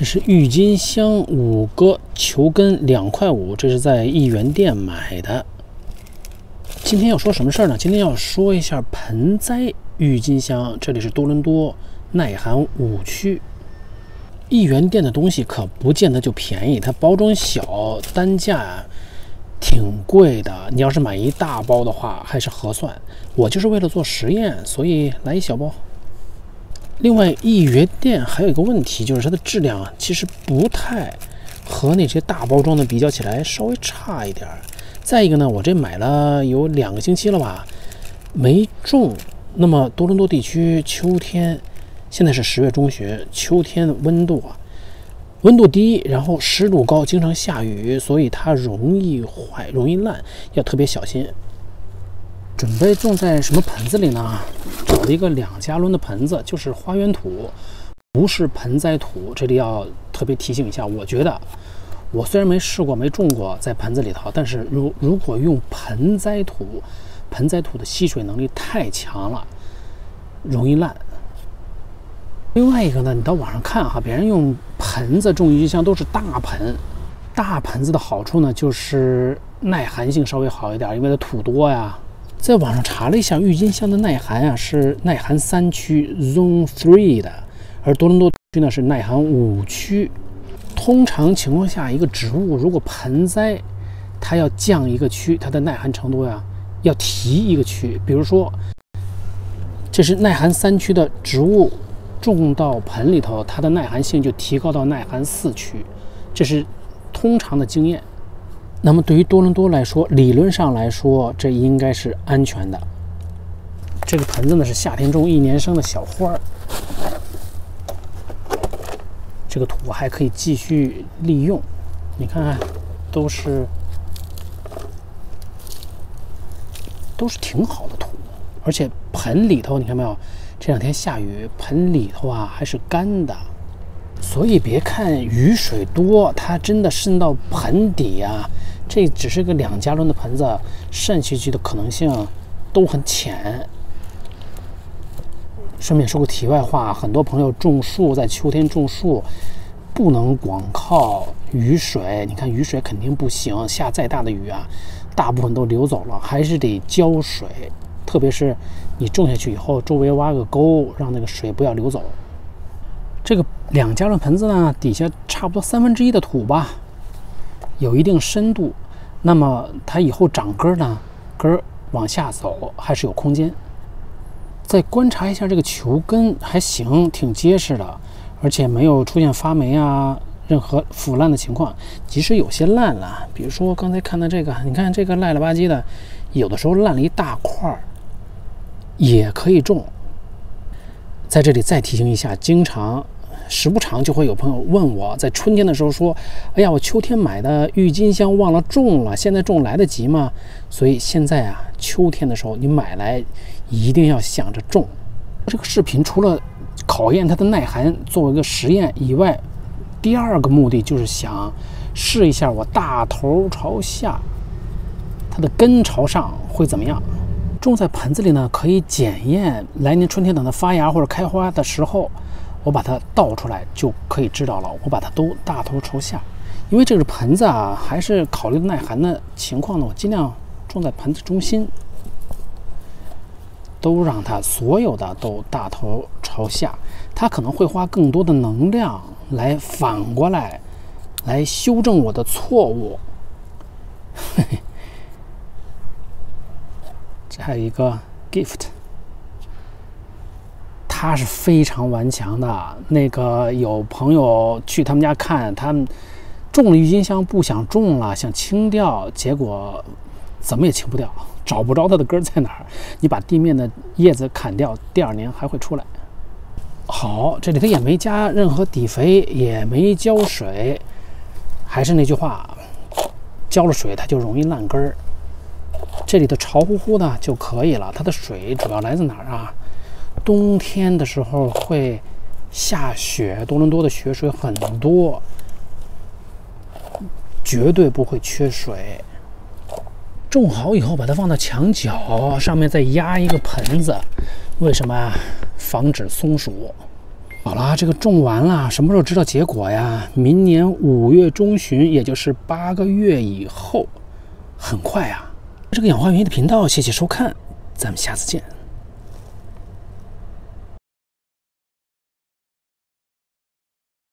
这是郁金香五个球根，两块五，这是在一元店买的。今天要说什么事儿呢？今天要说一下盆栽郁金香。这里是多伦多耐寒五区。一元店的东西可不见得就便宜，它包装小，单价挺贵的。你要是买一大包的话，还是合算。我就是为了做实验，所以来一小包。另外，一元店还有一个问题，就是它的质量啊其实不太和那些大包装的比较起来稍微差一点儿。再一个呢，我这买了有两个星期了吧，没种。那么多伦多地区秋天，现在是十月中旬，秋天温度啊，温度低，然后湿度高，经常下雨，所以它容易坏，容易烂，要特别小心。准备种在什么盆子里呢？找了一个两加仑的盆子，就是花园土，不是盆栽土。这里要特别提醒一下，我觉得我虽然没试过，没种过在盆子里头，但是如如果用盆栽土，盆栽土的吸水能力太强了，容易烂。另外一个呢，你到网上看哈，别人用盆子种郁金香都是大盆，大盆子的好处呢，就是耐寒性稍微好一点，因为它土多呀。在网上查了一下，郁金香的耐寒啊是耐寒三区 Zone Three 的，而多伦多区呢是耐寒五区。通常情况下，一个植物如果盆栽它要降一个区，它的耐寒程度呀要提一个区。比如说，这是耐寒三区的植物，种到盆里头，它的耐寒性就提高到耐寒四区，这是通常的经验。那么对于多伦多来说，理论上来说，这应该是安全的。这个盆子呢是夏天种一年生的小花儿，这个土还可以继续利用。你看看，都是都是挺好的土，而且盆里头你看没有？这两天下雨，盆里头啊还是干的。所以别看雨水多，它真的渗到盆底啊。这只是个两加仑的盆子，渗下去的可能性都很浅。顺便说个题外话，很多朋友种树，在秋天种树不能光靠雨水。你看雨水肯定不行，下再大的雨啊，大部分都流走了，还是得浇水。特别是你种下去以后，周围挖个沟，让那个水不要流走。这个两加仑盆子呢，底下差不多三分之一的土吧。有一定深度，那么它以后长根呢，根儿往下走还是有空间。再观察一下这个球根，还行，挺结实的，而且没有出现发霉啊，任何腐烂的情况。即使有些烂了，比如说刚才看到这个，你看这个烂了吧唧的，有的时候烂了一大块儿，也可以种。在这里再提醒一下，经常。时不常就会有朋友问我，在春天的时候说：“哎呀，我秋天买的郁金香忘了种了，现在种来得及吗？”所以现在啊，秋天的时候你买来一定要想着种。这个视频除了考验它的耐寒，作为一个实验以外，第二个目的就是想试一下我大头朝下，它的根朝上会怎么样？种在盆子里呢，可以检验来年春天等它发芽或者开花的时候。我把它倒出来就可以知道了。我把它都大头朝下，因为这个盆子啊，还是考虑耐寒的情况呢。我尽量种在盆子中心，都让它所有的都大头朝下。它可能会花更多的能量来反过来，来修正我的错误。这还有一个 gift。他是非常顽强的。那个有朋友去他们家看，他们种了郁金香，不想种了，想清掉，结果怎么也清不掉，找不着它的根在哪儿。你把地面的叶子砍掉，第二年还会出来。好，这里头也没加任何底肥，也没浇水，还是那句话，浇了水它就容易烂根儿。这里头潮乎乎的就可以了。它的水主要来自哪儿啊？冬天的时候会下雪，多伦多的雪水很多，绝对不会缺水。种好以后，把它放到墙角上面，再压一个盆子，为什么啊？防止松鼠。好啦，这个种完了，什么时候知道结果呀？明年五月中旬，也就是八个月以后，很快啊。这个养花园艺的频道，谢谢收看，咱们下次见。